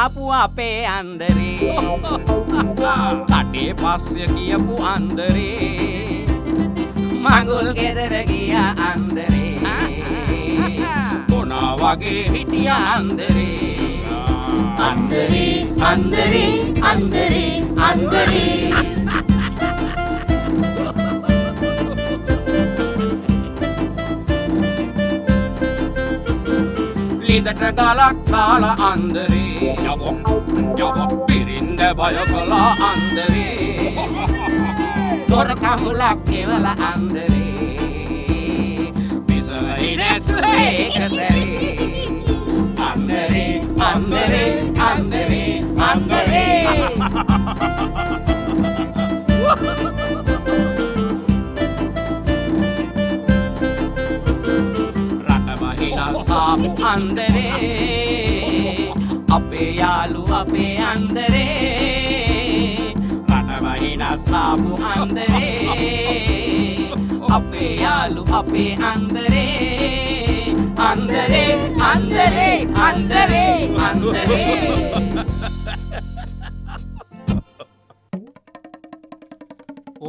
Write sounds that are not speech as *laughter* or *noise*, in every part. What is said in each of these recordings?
ආපු අපේ අන්දරේ. කටේ පස්්‍ය කියපු අන්දරේ. මඟුල් ගෙදර ගිය අන්දරේ. මොනා වගේ හිටිය අන්දරේ. අන්දරේ අන්දරේ අන්දරේ අන්දරේ. ලිදට ගලක් කාල අන්දරේ යවොක් යවොක් පිරින්ද බය කලා අන්දරේ තොර කමුලක් කෙවල අන්දරේ පිසවයි නැස්ලේ එකසරේ අන්දරේ අන්දරේ අන්දරේ රටමහිනස්සාපු අන්දරේ අපේ යාලු අපේ අන්දරේ අන්දරේ අන්දරේ අන්දරේ අන්දරේ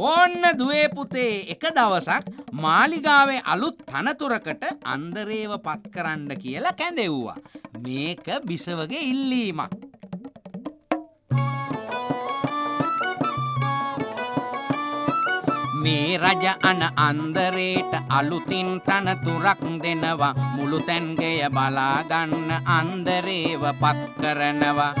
ඕන්න දුවේ පුතේ එක දවසක් මාලිගාවේ අලුත් තනතුරකට අන්දරේව පත් කරන්න කියලා කැඳෙව්වා. මේක බිසවගේ ඉල්ලීමක්. මේ රජ අන අන්දරේට අලුතින් තනතුරක් දෙනවා. මුළු තැන්ගෙය බලාගන්න අන්දරේව පත් කරනවා.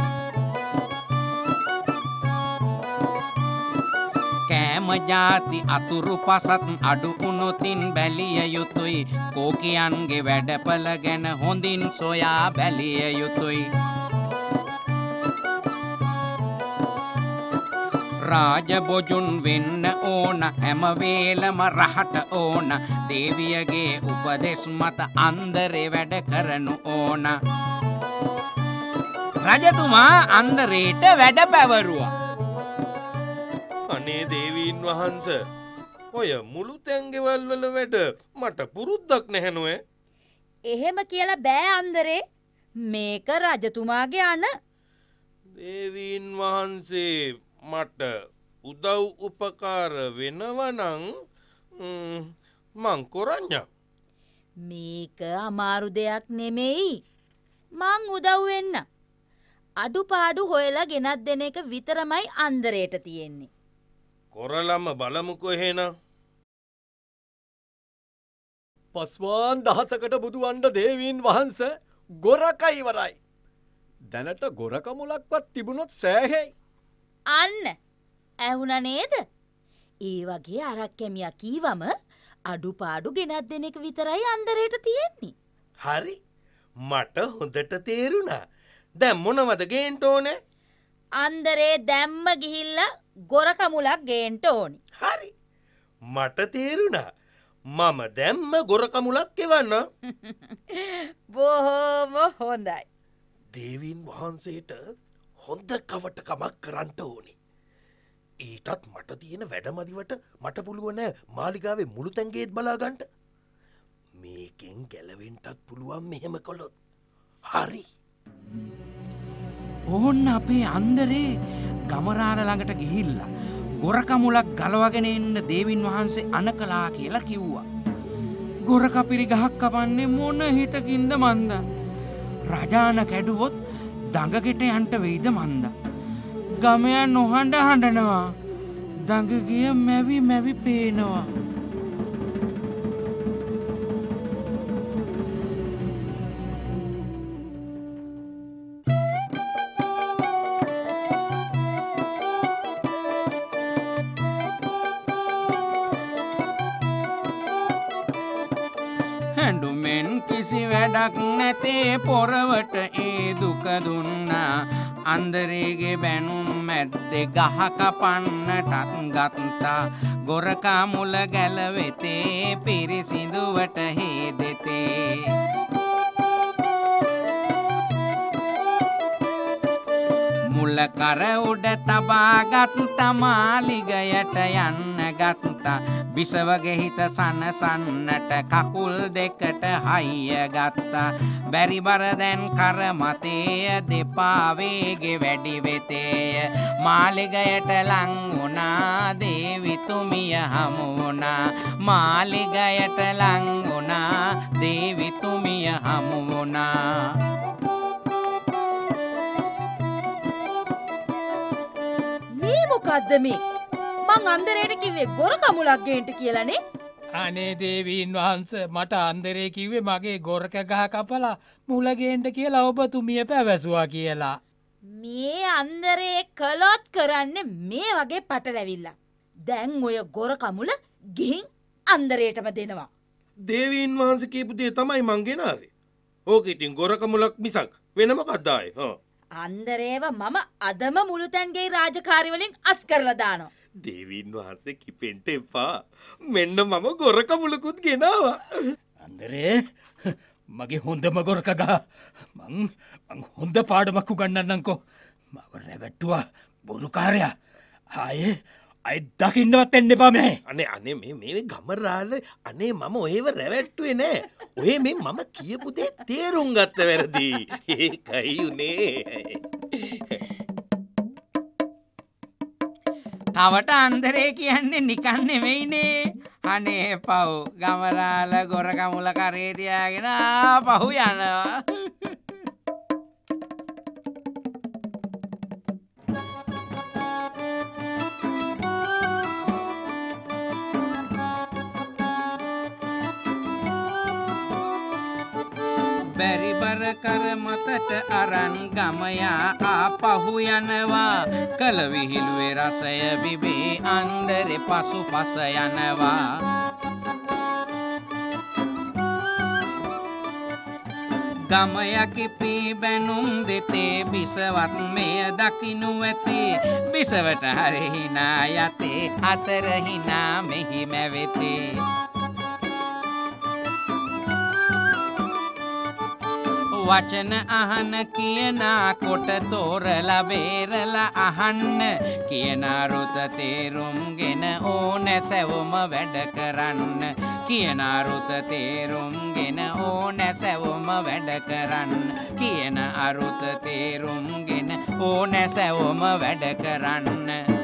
කෑම ජාති අතුරු පසත් අඩු උනොතින් බැලිය යුතුයි. කෝකියන්ගේ වැඩපල ගැන හොඳින් සොයා බැලිය යුතුයි. රාජබොජුන් වෙන්න ඕන හැමවේලම රහට ඕන. දේවියගේ උපදෙස් මත අන්දරේ වැඩ කරනු ඕන. රජතුමා අන්දරේට වැඩ පැවරුවා. අනේ දේවීන් වහන්ස ඔය මුළු තැන්ගෙවල් වල වැඩ මට පුරුද්දක් නැහැනුවේ එහෙම කියලා බෑ අන්දරේ. මේක රජතුමාගේ අන. දේවීන් වහන්සේ මට උදව් උපකාර වෙනවනං මං කොරඥ මේක අමාරු දෙයක් නෙමෙයි. මං උදව්වෙන්න අඩුපාඩු හොයලා ගෙනත් දෙන එක විතරමයි අන්දරයට තියෙන්නේ. කොරලම්ම බලමුකො එහෙන පස්වාන් දහසකට බුදුවන්ඩ දේවීන් වහන්ස ගොරක ඉවරයි. දැනට ගොරකමුලක්වත් තිබුණොත් සෑහෙයි. අන්න. ඇහුණ නේද? ඒ වගේ අරක් කැමිය කීවම අඩුපාඩු ගෙනත් දෙනෙක විතරයි අන්දරයට තියෙන්නේ. හරි. මට හොඳට තේරුණා. දැම් මොනවද ගේන්ට ඕනෑ? අන්දරේ දැම්ම ගිහිල්ල ගොරකමුලක් ගේන්ට ඕනි. හරි. මට තේරුණා. මම දැම්ම ගොරකමුලක් එවන්න *laughs* බොහෝම හොඳයි. දේවීන් වහන්සේට හොඳ කවටකමක් කරන්ට ඕනි ඊටත් මට තියෙන වැඩමදිවට මට පුළුවනෑ මාලිගාවේ මුළු තැන්ගේත් බලාගන්ට මේකෙන් ගැලවෙන්ටත් පුළුවන් මෙහෙම කොළොත් හරි ඕන්න අපේ අන්දරේ ගමරාල ළඟට ගිහිල්ලා ගොරකමුලක් ගලවගෙන එන්න දේවින් වහන්සේ අන කලා කියලා කිව්වා. ගොරකපිරි ගහක් කපන්නේ මොන හිතකින්ද මන්ද. රජාන කැඩුවොත් දඟගෙට යන්ට වෙයිද මන්ද. ගමයන් නොහන්ඩ හඬනවා. දඟගිය මැවි මැවි පේනවා. හැඩුමෙන් කිසි වැඩක් නැතේ පොරවට ඒ දුක දුන්නා. අන්දරේගේ බැනුම් මැද්දෙ ගහකපන්නටත් ගත්තා. ගොරකා මුල ගැලවෙතේ පිරිසිදුවට හේදෙතේ. මුල්ල කර උඩ තබාගත් තමාලිගයට යන්න ගත්තා. බිසවගේ හිත සනසන්නට කකුල් දෙකට හයිය ගත්තා බැරිබර දැන් කර මතේය දෙපාවේගෙ වැඩි වෙතේය. මාලිගයට ලං වුණා දේවිතුමිය හමු වුණා. මාලිගයට ලං වුණා දේවිතුමිය හමු වුණා. මොකක්ද මේ මං අන්දරයට කිව්වේ ගොර කමුලක් ගේන්ට කියලනේ අනේ දේවීන් වහන්ස මට අන්දරේ කිව්වේ මගේ ගොරක ගහ කපලා මුලගේන්ට කියලා ඔබතුමිය පැවැසවා කියලා. මේ අන්දරේ කලොත් කරන්න මේ වගේ පටලැවිල්ල. දැන් ඔය ගොර කමුල ගිහින් අන්දරේටම දෙනවා. දේවීන් වහන්ස කියපු දේ තමයි මංගෙනාවේ ඕක ඉතින් ගොරකමුලක් මිසක් වෙනම කද්දායි හ අන්දරේව මම අදම මුළුතැන්ගේ රාජකාරිවලින් අස් කරලා දානවා. දේවීන් වහන්සේ කිපෙන්ට එපා. මෙන්න මම ගොරකමුලකුත් ගෙනවා. අන්දරේ මගේ හොඳම ගොරකග මං මං හොඳ පාඩමක්කු ගන්නන්නංකෝ මව රැවැට්ටුවා බොරුකාරයා ආයේ අයි දකින්නවත් එන්න පමේ අනේ අනේ මේ මේ ගමරාල අනේ මම ඔහෙව රැවැට්ටුවේ නෑ. ඔය මේ මම කියපු දේ තේරුම් ගත්ත වැරදි. ඒකයි උනේ. තවට අන්දරේ කියන්නේ නිකන් නෙවෙයිනේ. අනේ පව් ගමරාල ගොරකමුල කරේතියාගෙන පහු යනවා බැරිබර කර මතට අරන් ගමයා ආපහු යනවා. කළ විහිළුවේ රසය බිබේ අන්දරෙ පසු පස යනවා. ගමයකිපී බැනුම් දෙතේ බිසවත් මෙය දකිනු ඇතේ. බිසවට හරහිනා යතේ අතරහිනා මෙහි මැවෙතේ. වචන අහන කියනා කොට තෝරලා බේරලා අහන්න. කියනාරුත තේරුම්ගෙන ඕන සැවොම වැඩ කරන්න. කියනාරුත තේරුම්ගෙන ඕන සැවොම වැඩ කරන්න. කියන අරුත තේරුම්ගෙන ඕන සැවොම වැඩ කරන්න.